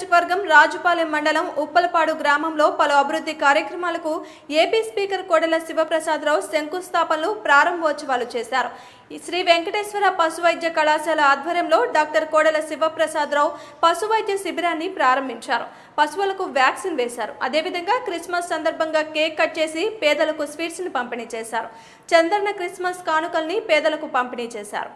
నియోజకవర్గం రాజుపాలెం మండలం ఉప్పలపాడు గ్రామంలో పలు అభివృద్ధి కార్యక్రమాలకు ఏపీ స్పీకర్ కోడెల శివప్రసాదరావు శంకుస్థాపనలు ప్రారంభోత్సవాలు చేశారు. శ్రీ వెంకటేశ్వర పశు వైద్య కళాశాల ఆధ్వర్యంలో డాక్టర్ కోడెల శివప్రసాదరావు పశు వైద్య శిబిరాన్ని ప్రారంభించారు. పశువులకు వ్యాక్సిన్ వేశారు. అదేవిధంగా క్రిస్మస్ సందర్భంగా కేక్ కట్ చేసి పేదలకు స్వీట్స్ని పంపిణీ చేశారు. చందర్న క్రిస్మస్ కానుకల్ని పేదలకు పంపిణీ చేశారు.